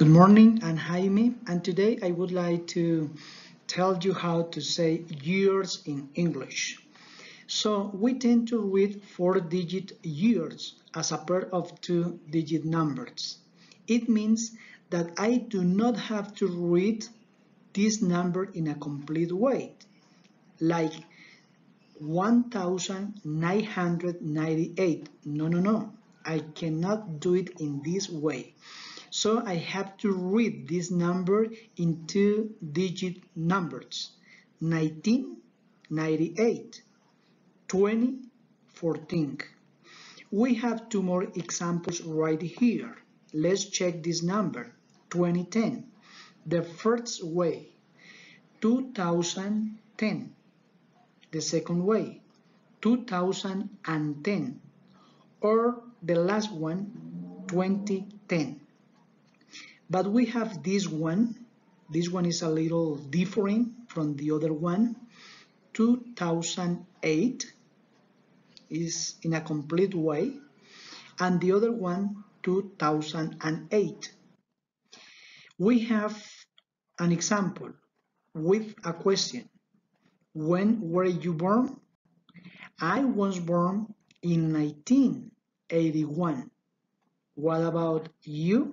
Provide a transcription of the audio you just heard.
Good morning, I'm Jaime, and today I would like to tell you how to say years in English. So we tend to read four-digit years as a pair of two-digit numbers. It means that I do not have to read this number in a complete way, like 1998. No, no, no, I cannot do it in this way. So I have to read this number in two digit numbers 19, 98, 20, 14. We have two more examples right here. Let's check this number 2010. The first way 2010. The second way 2010 or the last one 2010 but we have this one. This one is a little different from the other one. 2008 is in a complete way. And the other one, 2008. We have an example with a question. When were you born? I was born in 1981. What about you?